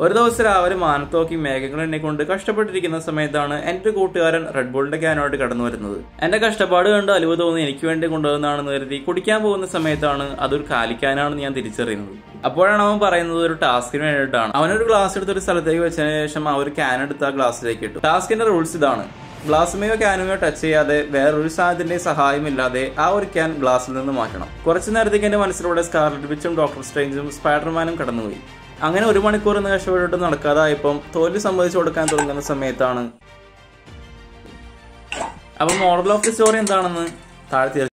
ഒരു ദിവസം രാവിലെ മാനത്തോക്കി മേഘങ്ങൾ എന്നെ കൊണ്ട് കഷ്ടപ്പെട്ടിരിക്കുന്ന സമയത്താണ് എന്റെ കൂട്ടുകാരൻ റെഡ് ബോളിന്റെ ക്യാനുമായിട്ട് കടന്നു വരുന്നത്. എന്റെ കഷ്ടപ്പാട് കണ്ട് അലുവ തോന്നി എനിക്ക് വേണ്ടി കൊണ്ടുവന്നാണെന്ന് കരുതി കുടിക്കാൻ പോകുന്ന സമയത്താണ് അതൊരു കാലിക്കാനാണെന്ന് ഞാൻ തിരിച്ചറിയുന്നത്. അപ്പോഴാണ് അവൻ പറയുന്നത് ഒരു ടാസ്കിന് വേണ്ടിയിട്ടാണ്. അവനൊരു ഗ്ലാസ് എടുത്ത് ഒരു സ്ഥലത്തേക്ക് വെച്ചതിന് ശേഷം ആ ഒരു ക്യാൻ എടുത്ത് ആ ഗ്ലാസ്സിലേക്ക് ഇട്ടു. ടാസ്കിന്റെ റൂൾസ് ഇതാണ്. ഗ്ലാസ്സുമേയോ ക്യാനുമയോ ടച്ച് ചെയ്യാതെ വേറൊരു സാധനത്തിന്റെ സഹായമില്ലാതെ ആ ഒരു ക്യാൻ ഗ്ലാസ്സിൽ നിന്ന് മാറ്റണം. കുറച്ചു നേരത്തേക്ക് എന്റെ മനസ്സിലൂടെ സ്കാർലറ്റ് ബിച്ചും ഡോക്ടർ സ്ട്രേഞ്ചും സ്പൈഡർമാനും കടന്നുപോയി. അങ്ങനെ ഒരു മണിക്കൂർ എന്ന് കഷ്ടപ്പെട്ടിട്ട് നടക്കാതായപ്പം തോൽവി സമ്മതിച്ചു കൊടുക്കാൻ തുടങ്ങുന്ന സമയത്താണ്. അപ്പം മോറൽ ഓഫ് ദി സ്റ്റോറി എന്താണെന്ന് താഴെ